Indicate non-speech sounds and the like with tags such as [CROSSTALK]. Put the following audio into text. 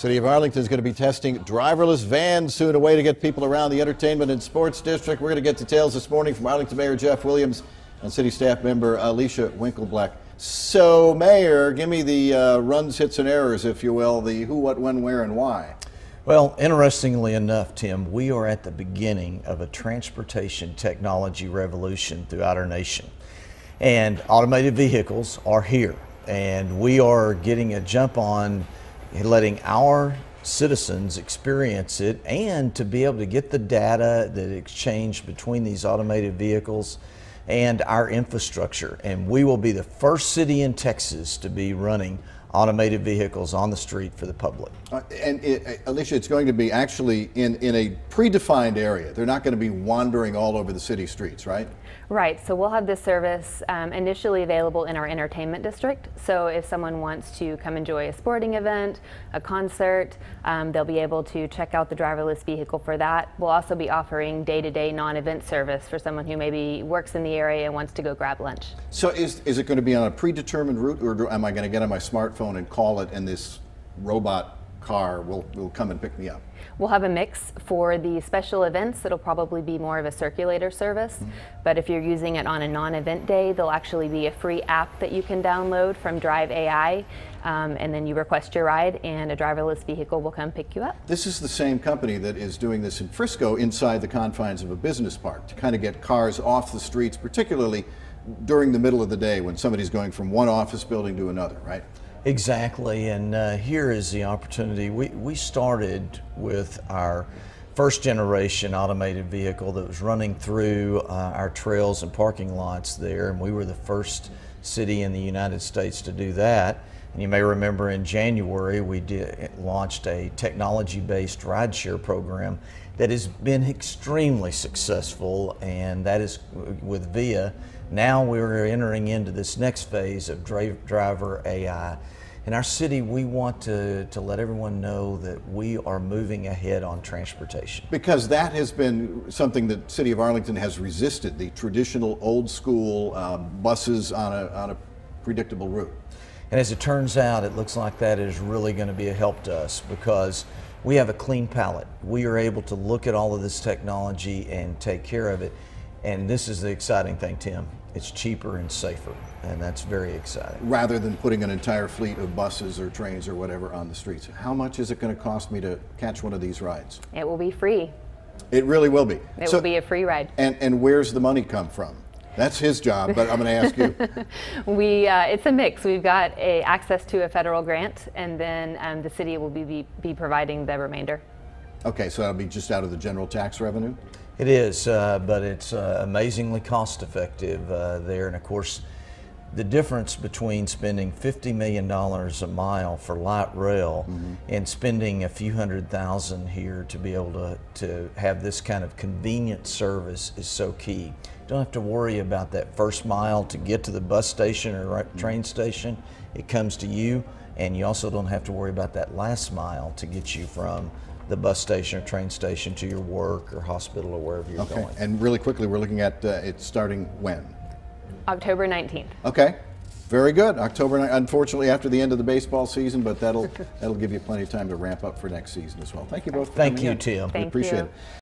City of Arlington is going to be testing driverless vans soon, a way to get people around the entertainment and sports district. We're going to get details this morning from Arlington Mayor Jeff Williams and City Staff Member Alicia Winkelblech. So, Mayor, give me the uh, runs, hits, and errors, if you will, the who, what, when, where, and why. Well, interestingly enough, Tim, we are at the beginning of a transportation technology revolution throughout our nation. And automated vehicles are here. And we are getting a jump on letting our citizens experience it and to be able to get the data that exchange between these automated vehicles and our infrastructure. And we will be the first city in Texas to be running automated vehicles on the street for the public. Uh, and it, uh, Alicia, it's going to be actually in, in a predefined area. They're not going to be wandering all over the city streets, right? Right, so we'll have this service um, initially available in our entertainment district. So if someone wants to come enjoy a sporting event, a concert, um, they'll be able to check out the driverless vehicle for that. We'll also be offering day-to-day non-event service for someone who maybe works in the area and wants to go grab lunch. So is, is it going to be on a predetermined route or am I going to get on my smartphone and call it and this robot car will, will come and pick me up? We'll have a mix for the special events. It'll probably be more of a circulator service. Mm -hmm. But if you're using it on a non-event day, there'll actually be a free app that you can download from Drive AI. Um, and then you request your ride and a driverless vehicle will come pick you up. This is the same company that is doing this in Frisco inside the confines of a business park to kind of get cars off the streets, particularly during the middle of the day when somebody's going from one office building to another, right? Exactly, and uh, here is the opportunity. We, we started with our first generation automated vehicle that was running through uh, our trails and parking lots there, and we were the first city in the United States to do that. And you may remember in January we did, launched a technology-based rideshare program that has been extremely successful, and that is with VIA. Now we're entering into this next phase of Drive AI. In our city, we want to, to let everyone know that we are moving ahead on transportation. Because that has been something that City of Arlington has resisted, the traditional old school uh, buses on a, on a predictable route. And as it turns out, it looks like that is really going to be a help to us because we have a clean palette. We are able to look at all of this technology and take care of it. And this is the exciting thing, Tim it's cheaper and safer, and that's very exciting. Rather than putting an entire fleet of buses or trains or whatever on the streets. How much is it going to cost me to catch one of these rides? It will be free. It really will be. It so, will be a free ride. And, and where's the money come from? That's his job, but I'm going to ask you. [LAUGHS] we, uh, it's a mix. We've got a access to a federal grant, and then um, the city will be, be, be providing the remainder. Okay, so that'll be just out of the general tax revenue? It is, uh, but it's uh, amazingly cost effective uh, there. And of course, the difference between spending $50 million a mile for light rail mm -hmm. and spending a few hundred thousand here to be able to, to have this kind of convenient service is so key. You don't have to worry about that first mile to get to the bus station or mm-hmm. train station. It comes to you, and you also don't have to worry about that last mile to get you from the bus station or train station to your work or hospital or wherever you're okay. going. And really quickly, we're looking at uh, it starting when? October 19th. Okay. Very good. October, unfortunately, after the end of the baseball season, but that'll [LAUGHS] that'll give you plenty of time to ramp up for next season as well. Thank you both. Thank you, in. Tim. Thank we appreciate you. it.